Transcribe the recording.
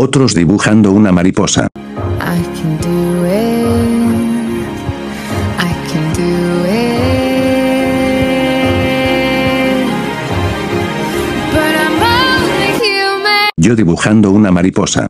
Otros dibujando una mariposa. Yo dibujando una mariposa.